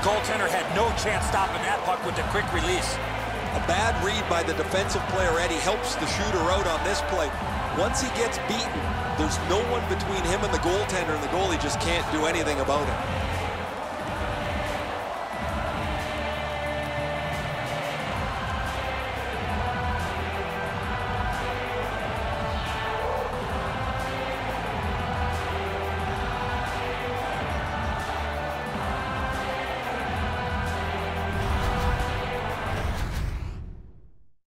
goaltender had no chance stopping that puck with the quick release. A bad read by the defensive player, Hedman, helps the shooter out on this play. Once he gets beaten, there's no one between him and the goaltender, and the goalie just can't do anything about it.